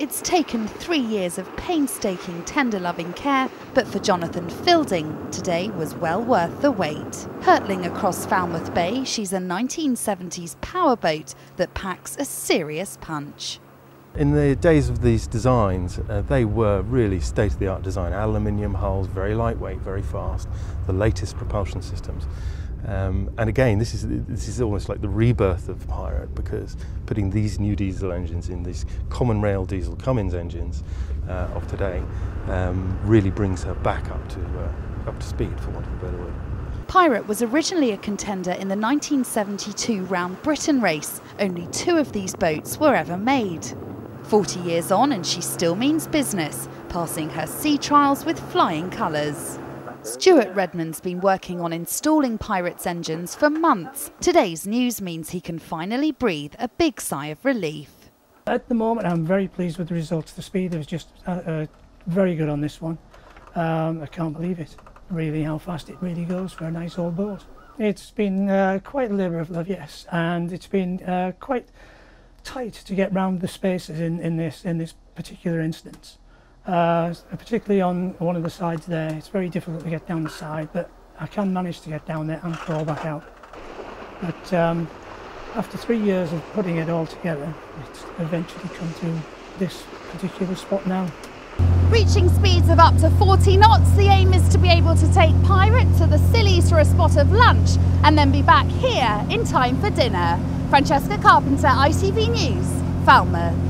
It's taken three years of painstaking, tender loving care, but for Jonathan Fielding, today was well worth the wait. Hurtling across Falmouth Bay, she's a 1970s powerboat that packs a serious punch. In the days of these designs, uh, they were really state-of-the-art design. Aluminium hulls, very lightweight, very fast, the latest propulsion systems. Um, and again, this is, this is almost like the rebirth of Pirate because putting these new diesel engines in, these common rail diesel Cummins engines uh, of today, um, really brings her back up to, uh, up to speed, for want of a better word. Pirate was originally a contender in the 1972 Round Britain race. Only two of these boats were ever made. 40 years on, and she still means business, passing her sea trials with flying colours. Stuart Redmond's been working on installing Pirate's engines for months. Today's news means he can finally breathe a big sigh of relief. At the moment, I'm very pleased with the results. The speed was just uh, uh, very good on this one. Um, I can't believe it, really, how fast it really goes for a nice old boat. It's been uh, quite a labour of love, yes, and it's been uh, quite tight to get round the spaces in, in, this, in this particular instance. Uh, particularly on one of the sides there, it's very difficult to get down the side, but I can manage to get down there and crawl back out. But um, after three years of putting it all together, it's eventually come to this particular spot now. Reaching speeds of up to 40 knots, the aim is to be able to take Pirate to the Scillies for a spot of lunch and then be back here in time for dinner. Francesca Carpenter, ITV News, Falmouth.